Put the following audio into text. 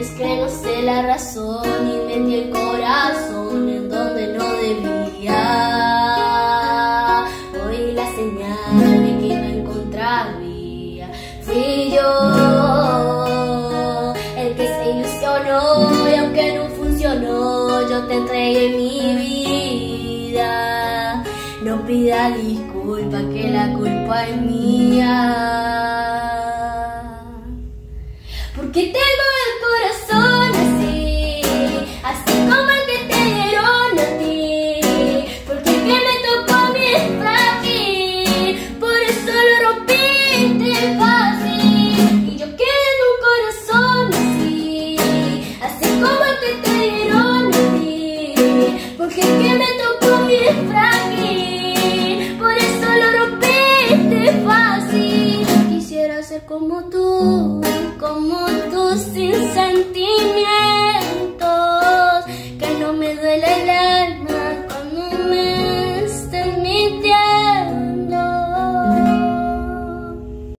Es que no sé la razón y metí el corazón en donde no debía. Oí la señal de que iba a encontrar vía. Fui yo el que se ilusionó y aunque no funcionó, yo te entregué mi vida. No pida disculpa que la culpa es mía. Porque tengo el corazón así, así como el que te dieron a ti. Porque el que me tocó a mí es frágil, por eso lo rompiste fácil. Y yo quiero un corazón así, así como el que te dieron a ti. Porque el que me tocó a mí es frágil, por eso lo rompiste fácil. Quisiera ser como tú, como tú sentirme